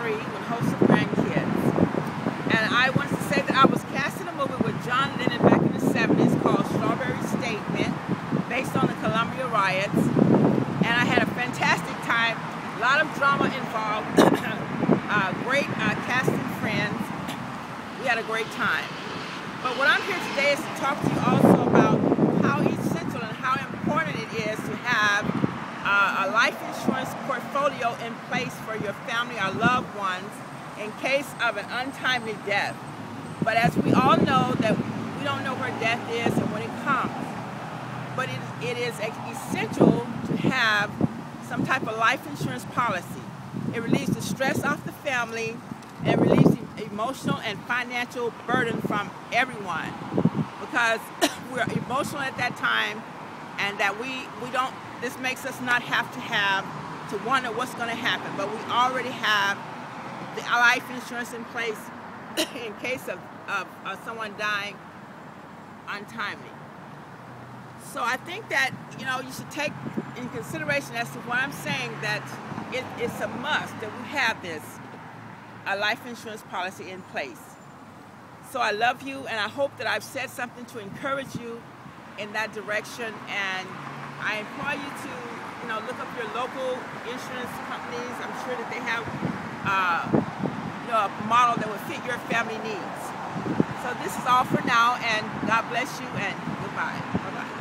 2003 when host of Grandkids. And I wanted to say that I was casting a movie with John Lennon back in the 70s called Strawberry Statement, based on the Columbia riots. And I had a fantastic time, a lot of drama involved, uh, great uh, casting friends. We had a great time. But what I'm here today is to talk to you also about how essential and how important it is to have uh, a life insurance portfolio in place for your family or loved ones in case of an untimely death. But as we all know that we don't know where death is and when it comes. But it, it is essential to have some type of life insurance policy. It relieves the stress off the family and relieves the emotional and financial burden from everyone because we're emotional at that time and that we, we don't, this makes us not have to have to wonder what's going to happen. But we already have the life insurance in place in case of, of, of someone dying untimely. So I think that, you know, you should take in consideration as to what I'm saying that it, it's a must that we have this, a life insurance policy in place. So I love you and I hope that I've said something to encourage you in that direction and I implore you to, you know, look up your local insurance companies. I'm sure that they have, uh, you know, a model that would fit your family needs. So this is all for now, and God bless you, and goodbye.